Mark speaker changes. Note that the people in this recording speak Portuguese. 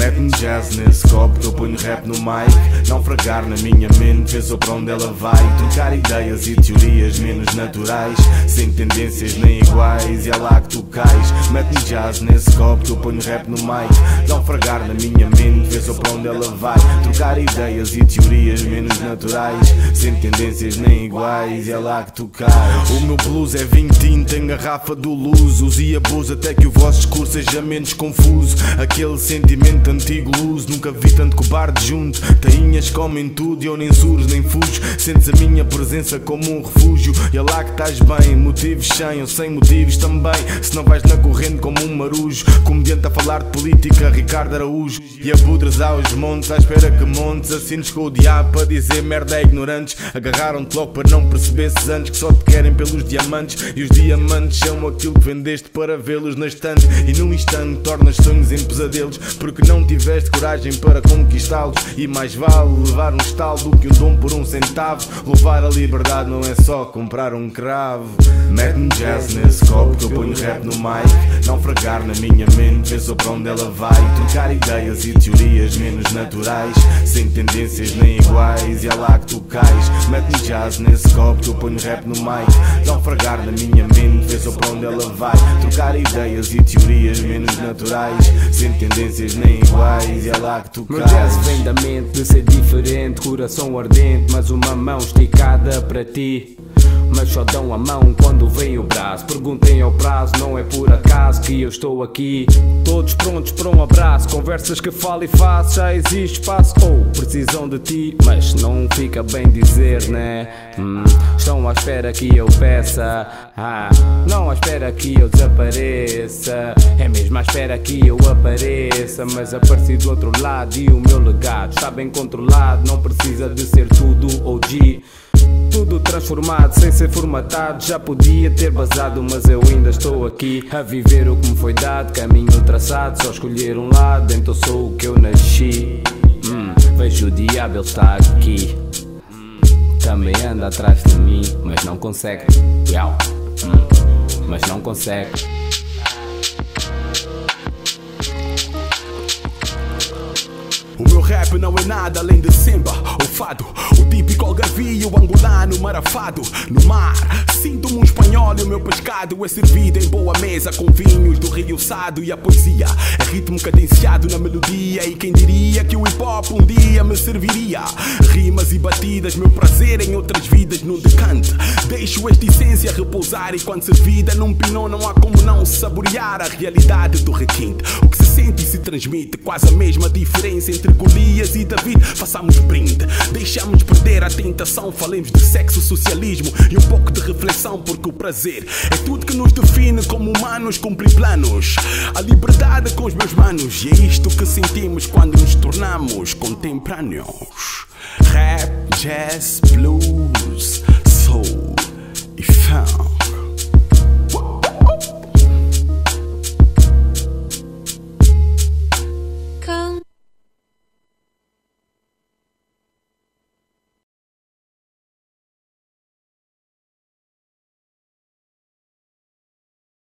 Speaker 1: Mete-me jazz nesse copo que eu ponho rap no mic. Naufragar na minha mente, vê só para onde ela vai. Trocar ideias e teorias menos naturais. Sem tendências nem iguais, e é lá que tu cais. Mete-me jazz nesse copo que eu ponho rap no mic. Naufragar na minha mente, vê só para onde ela vai. Trocar ideias e teorias menos naturais. Sem tendências nem iguais, e é lá que tu cais. O meu blues é vinho tinto em garrafa do luz. Use abuso até que o vosso discurso seja menos confuso. Aquele sentimento antigo luz Nunca vi tanto cobarde junto Tainhas comem tudo e eu nem surjo nem fujo. Sentes a minha presença como um refúgio. E é lá que estás bem Motivos sem ou sem motivos também. Se não vais na corrente como um marujo Comediante a falar de política Ricardo Araújo. E abudres aos montes À espera que montes. Assines com o diabo para dizer merda é ignorantes. Agarraram-te logo para não percebesses antes Que só te querem pelos diamantes. E os diamantes são aquilo que vendeste para vê-los na estante E num instante tornas sonhos em pesadelos Porque não tiveste coragem para conquistá-los. E mais vale levar um estalo do que um dom por um centavo. Louvar a liberdade não é só comprar um cravo. Mete-me jazz nesse copo que eu ponho rap no mic. Não fragar na minha mente, só para onde ela vai. Trocar ideias e teorias menos naturais. Sem tendências nem iguais, e é lá que tu cais. Mete-me jazz nesse copo que eu ponho rap no mic. Não fragar na minha mente, só para onde ela vai. Trocar ideias e teorias menos naturais. Sem tendências nem iguais, e é lá que tu
Speaker 2: Meu jazz vem da mente de ser diferente, coração ardente, mas uma mão esticada para ti. Mas só dão a mão quando vem o braço. Perguntem ao prazo, não é por acaso que eu estou aqui. Todos prontos para um abraço. Conversas que falo e faço, já existe espaço. Ou precisam de ti, mas não fica bem dizer, né? Hum, estão à espera que eu peça. Ah, não à espera que eu desapareça. É mesmo à espera que eu apareça. Mas apareci do outro lado e o meu legado está bem controlado. Não precisa de ser tudo OG. Transformado sem ser formatado. Já podia ter basado, mas eu ainda estou aqui a viver o que me foi dado. Caminho traçado, só escolher um lado. Então sou o que eu nasci. Hum, vejo o diabo, ele está aqui. Também anda atrás de mim, mas não consegue. Hum, mas não consegue.
Speaker 3: O meu rap não é nada além de samba ou fado. O típico algarvio angolano marafado. No mar, sinto-me um espanhol e o meu pescado É servido em boa mesa com vinhos do Rio Sado. E a poesia é ritmo cadenciado na melodia. E quem diria que o hip hop um dia me serviria? Rimas e batidas, meu prazer em outras vidas num decante. Deixo esta essência repousar e quando servida num pinot Não há como não saborear a realidade do requinte. O que se sente e se transmite Quase a mesma diferença entre Golias e David Passamos brinde, deixamos perder a tentação Falemos de sexo, socialismo e um pouco de reflexão Porque o prazer é tudo que nos define como humanos Cumprir planos, a liberdade com os meus manos E é isto que sentimos quando nos tornamos contemporâneos. Rap, jazz, blues, soul e funk